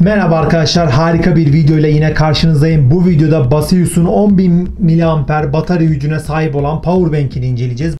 Merhaba arkadaşlar harika bir video ile yine karşınızdayım. Bu videoda Baseus'un 10.000 mAh batarya gücüne sahip olan Powerbank'ini inceleyeceğiz.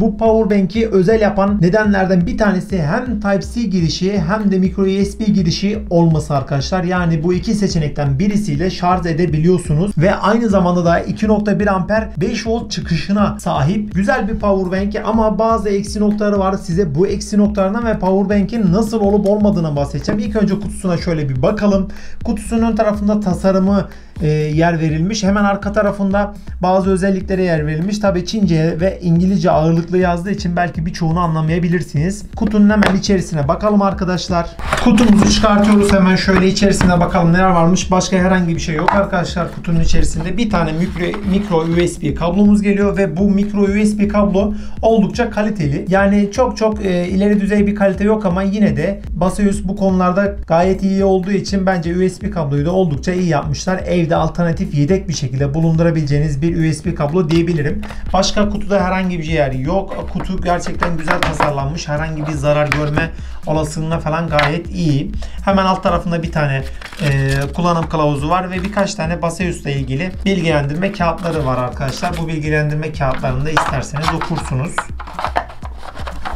Bu powerbank'i özel yapan nedenlerden bir tanesi hem Type-C girişi hem de micro USB girişi olması arkadaşlar. Yani bu iki seçenekten birisiyle şarj edebiliyorsunuz ve aynı zamanda da 2.1 amper 5 volt çıkışına sahip güzel bir powerbank ama bazı eksi noktaları var. Size bu eksi noktalarından ve powerbank'in nasıl olup olmadığına bahsedeceğim. İlk önce kutusuna şöyle bir bakalım. Kutusunun tarafında tasarımı e, yer verilmiş. Hemen arka tarafında bazı özelliklere yer verilmiş. Tabi Çince ve İngilizce ağırlıklı yazdığı için belki birçoğunu anlamayabilirsiniz. Kutunun hemen içerisine bakalım arkadaşlar. Kutumuzu çıkartıyoruz hemen şöyle içerisine bakalım neler varmış. Başka herhangi bir şey yok arkadaşlar kutunun içerisinde. Bir tane mikro, mikro USB kablomuz geliyor ve bu mikro USB kablo oldukça kaliteli. Yani çok çok e, ileri düzey bir kalite yok ama yine de Baseus bu konularda gayet iyi olduğu için bence USB kabloyu da oldukça iyi yapmışlar. Evde alternatif yedek bir şekilde bulundurabileceğiniz bir USB kablo diyebilirim. Başka kutuda herhangi bir yer yok. Kutu gerçekten güzel tasarlanmış. Herhangi bir zarar görme olasılığına falan gayet iyi. Hemen alt tarafında bir tane e, kullanım kılavuzu var ve birkaç tane Baseus ile ilgili bilgilendirme kağıtları var arkadaşlar. Bu bilgilendirme kağıtlarını da isterseniz okursunuz.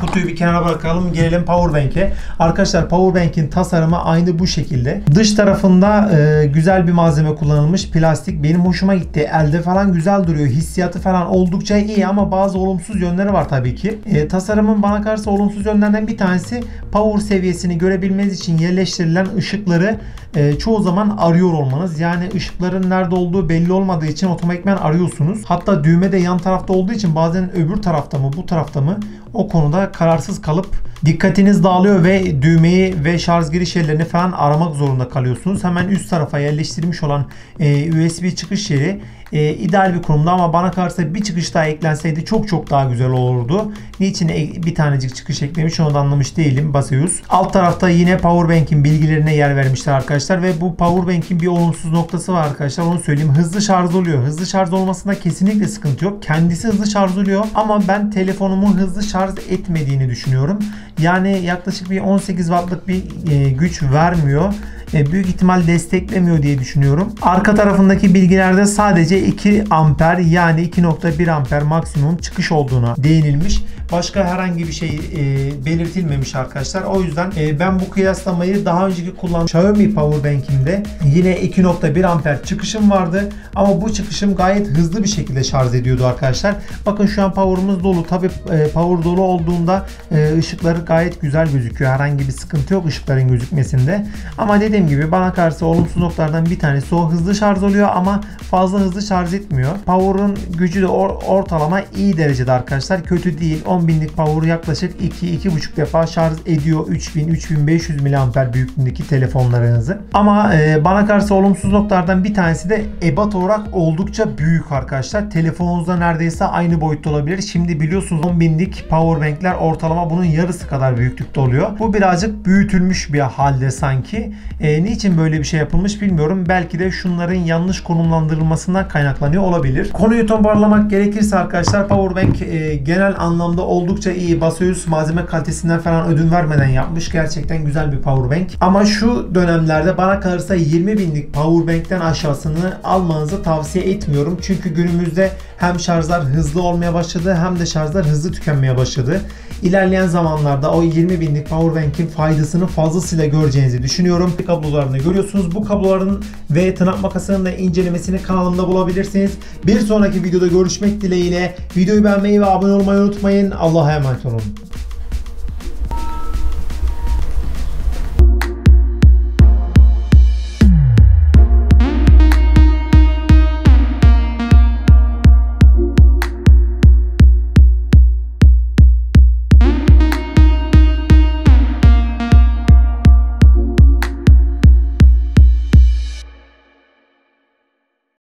Kutuyu bir kenara bırakalım. Gelelim Powerbank'e. Arkadaşlar Powerbank'in tasarımı aynı bu şekilde. Dış tarafında e, güzel bir malzeme kullanılmış. Plastik. Benim hoşuma gitti. Elde falan güzel duruyor. Hissiyatı falan oldukça iyi ama bazı olumsuz yönleri var tabii ki. E, tasarımın bana karşı olumsuz yönlerden bir tanesi power seviyesini görebilmeniz için yerleştirilen ışıkları e, çoğu zaman arıyor olmanız. Yani ışıkların nerede olduğu belli olmadığı için otomatikman arıyorsunuz. Hatta düğme de yan tarafta olduğu için bazen öbür tarafta mı bu tarafta mı o konuda kararsız kalıp dikkatiniz dağılıyor ve düğmeyi ve şarj giriş yerlerini falan aramak zorunda kalıyorsunuz. Hemen üst tarafa yerleştirilmiş olan e, USB çıkış yeri e, ideal bir konumda ama bana kalırsa bir çıkış daha eklenseydi çok çok daha güzel olurdu. Niçin bir tanecik çıkış eklemiş onu da anlamış değilim Baseus. Alt tarafta yine Powerbank'in bilgilerine yer vermişler arkadaşlar ve bu Powerbank'in bir olumsuz noktası var arkadaşlar onu söyleyeyim. Hızlı şarj oluyor. Hızlı şarj olmasında kesinlikle sıkıntı yok. Kendisi hızlı şarj oluyor ama ben telefonumun hızlı şarj etmediğini düşünüyorum. Yani yaklaşık bir 18 wattlık bir e, güç vermiyor e, büyük ihtimal desteklemiyor diye düşünüyorum. Arka tarafındaki bilgilerde sadece 2 amper yani 2.1 amper maksimum çıkış olduğuna değinilmiş. Başka herhangi bir şey e, belirtilmemiş arkadaşlar. O yüzden e, ben bu kıyaslamayı daha önceki kullandığım Xiaomi Powerbank'imde yine 2.1 amper çıkışım vardı. Ama bu çıkışım gayet hızlı bir şekilde şarj ediyordu arkadaşlar. Bakın şu an power'ımız dolu. Tabi e, power dolu olduğunda e, ışıkları gayet güzel gözüküyor. Herhangi bir sıkıntı yok ışıkların gözükmesinde. Ama dediğim gibi bana karşı olumsuz noktalardan bir tanesi o hızlı şarj oluyor ama fazla hızlı şarj etmiyor. Power'ın gücü de or ortalama iyi derecede arkadaşlar. Kötü değil. 10.000'lik power yaklaşık 2-2.5 defa şarj ediyor 3000-3500 mAh büyüklüğündeki telefonlarınızı. Ama e, bana karşı olumsuz noktalardan bir tanesi de ebat olarak oldukça büyük arkadaşlar. Telefonunuzda neredeyse aynı boyutta olabilir. Şimdi biliyorsunuz 10.000'lik powerbankler ortalama bunun yarısı kadar büyüklükte oluyor. Bu birazcık büyütülmüş bir halde sanki. E, niçin böyle bir şey yapılmış bilmiyorum. Belki de şunların yanlış konumlandırılmasından kaynaklanıyor olabilir. Konuyu toparlamak gerekirse arkadaşlar powerbank e, genel anlamda oldukça iyi. Baseus malzeme kalitesinden falan ödün vermeden yapmış. Gerçekten güzel bir powerbank. Ama şu dönemlerde bana kalırsa 20 binlik powerbank'ten aşağısını almanızı tavsiye etmiyorum. Çünkü günümüzde hem şarjlar hızlı olmaya başladı hem de şarjlar hızlı tükenmeye başladı. İlerleyen zamanlarda o 20 binlik powerbank'in faydasını fazlasıyla göreceğinizi düşünüyorum. Kablolarını görüyorsunuz. Bu kabloların ve tırnak makasının da incelemesini kanalımda bulabilirsiniz. Bir sonraki videoda görüşmek dileğiyle videoyu beğenmeyi ve abone olmayı unutmayın. Allah'a emanet olun.